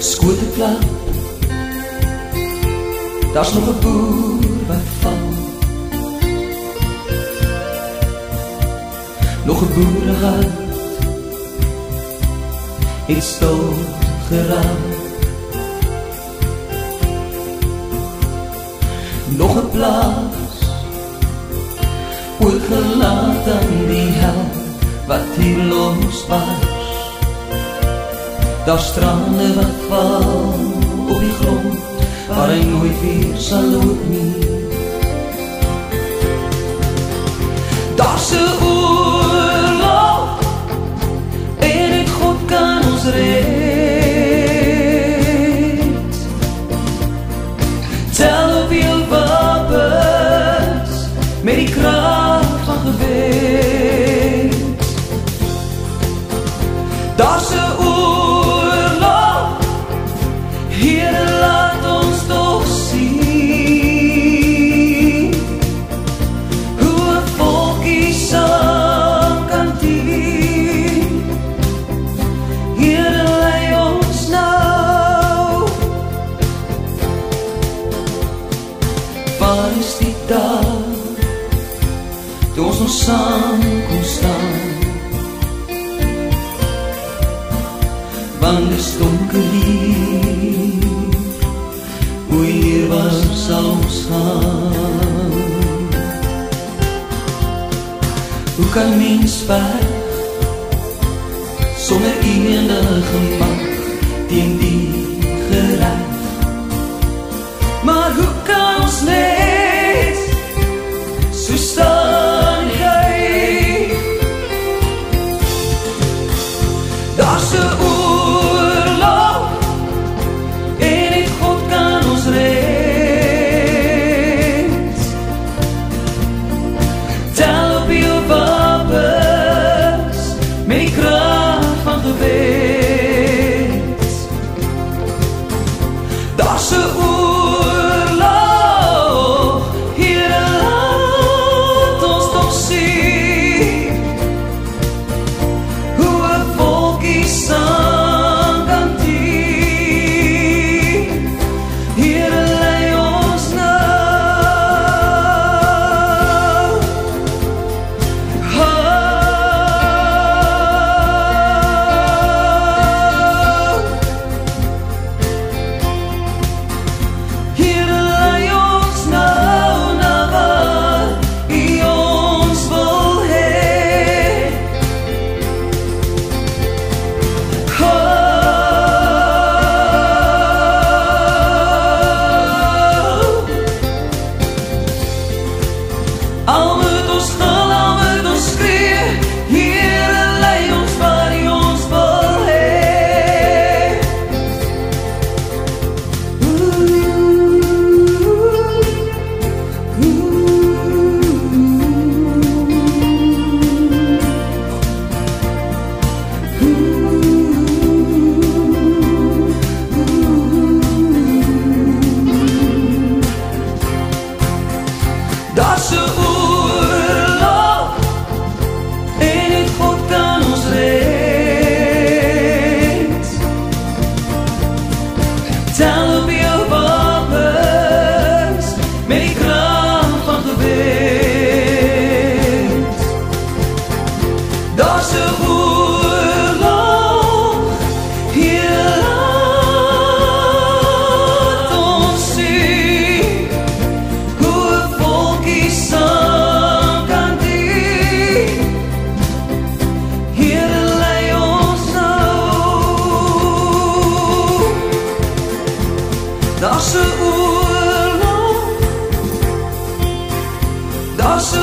skote klap. Daar's nog 'n boer wat val Nog 'n boeregat Het stil geraak Nog 'n plaas Oorgelaat aan die hel Wat hier los was Daar strande wat val op die grond Waar hy nooit weer sal loop nie Daar se oorlog En het God kan ons red Tel op jou wapens Met die kracht van gebed Daar se dag Toe ons ons saam kon staan. Want is donker hier Hoe hier was sal ons gaan. Hoe kan mens weg Sonder enige mag Teen die gerecht Maar hoe kan ons net Oh. 那是乌龙，那是